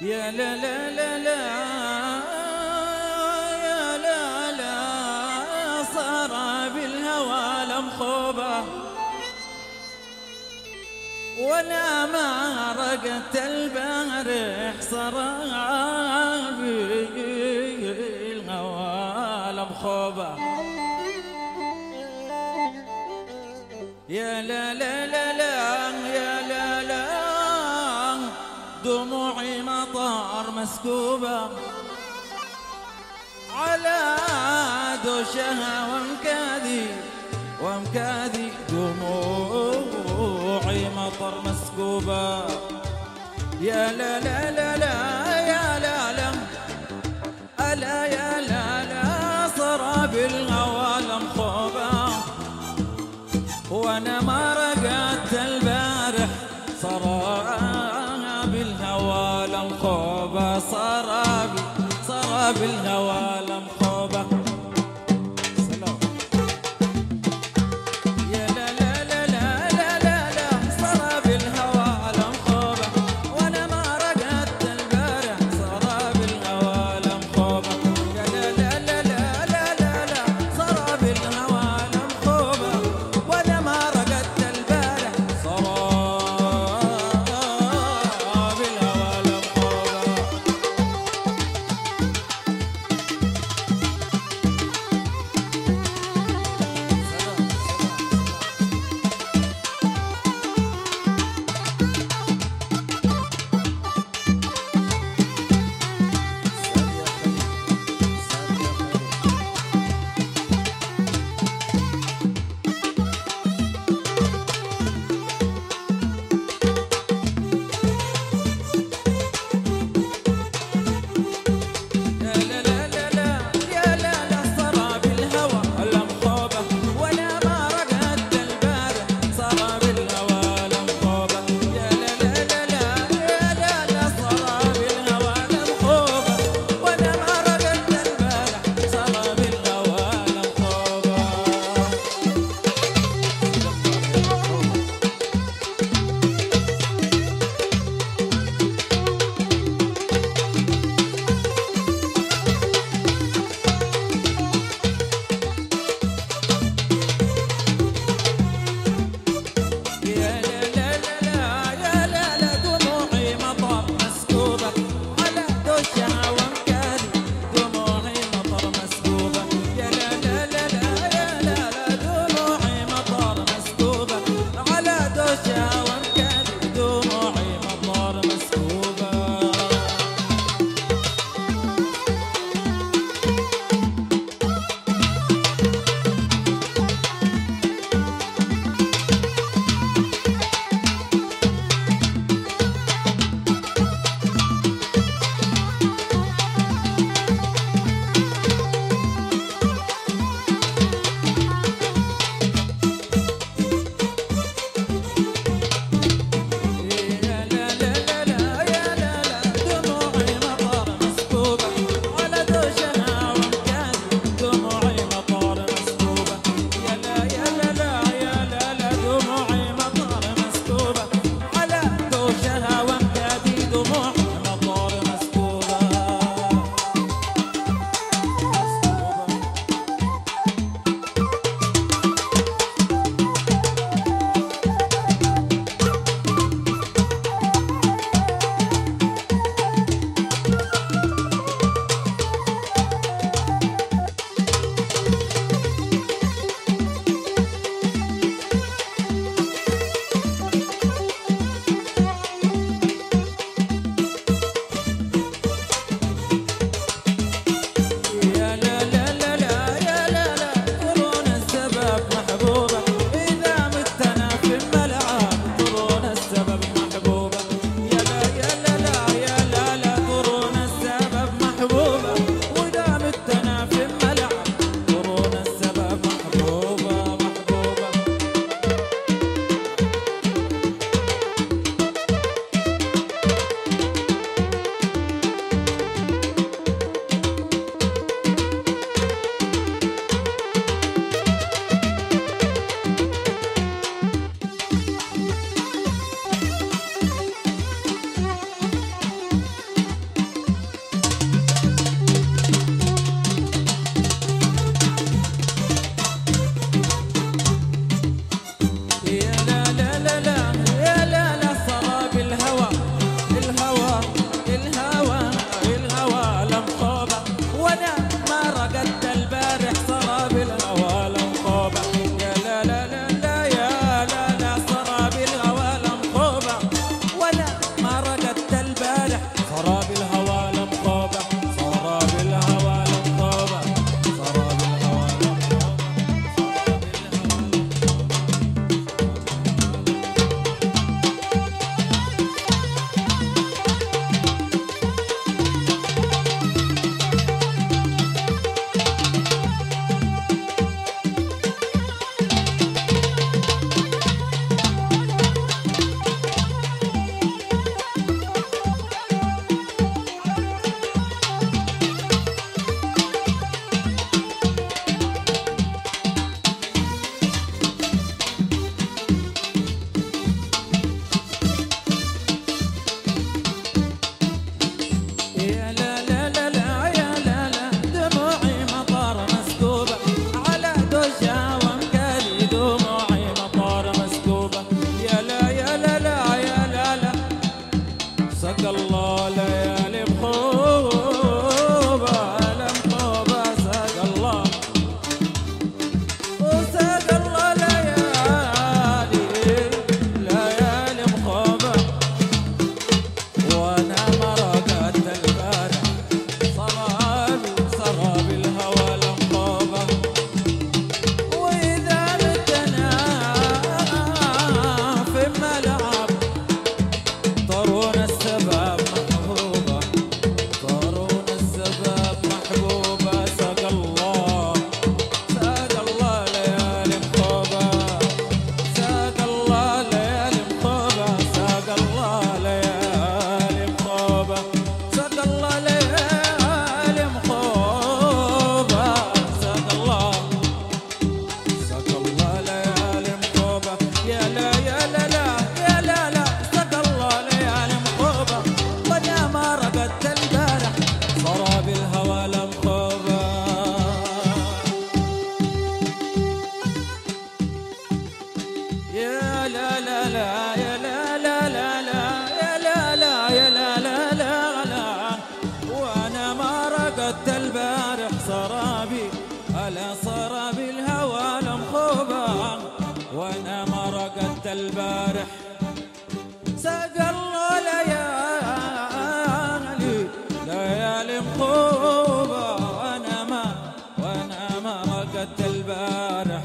يا لا لا لا لا يا لا لا صار بالهوى لمخوبة. ولا ما رقت البارح صار بالهوى لمخوبة. يا لا لا لا لا دموعي مطار مسكوبة على دوشها ومكاذي ومكاذي دموعي مطر مسكوبة يا لا لا لا لا يا لا لا ألا يا لا لا صراب الهوى لمخوبة وأنا ما ليالي مطوبة وأنا ما وأنا ما رقدت البارح.